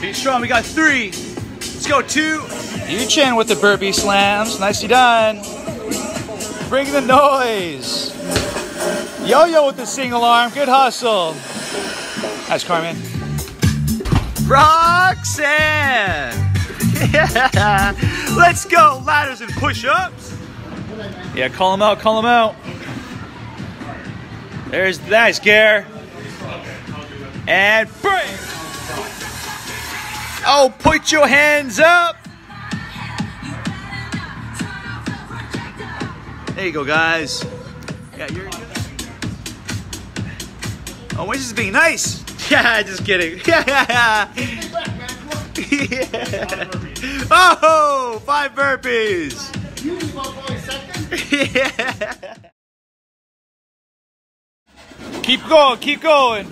Be strong. We got three. Let's go. Two. Yu Chen with the burpee slams. Nicely done. Bring the noise. Yo Yo with the single arm. Good hustle. Nice, Carmen. Roxanne. Yeah. Let's go. Ladders and push-ups. Yeah, call him out. Call him out. There's nice, Gare. And break. Oh, put your hands up. There you go, guys. Yeah, you're. Oh, Wiz is being nice. Yeah, just kidding. Yeah. yeah. Oh, five burpees. yeah. Keep going. Keep going.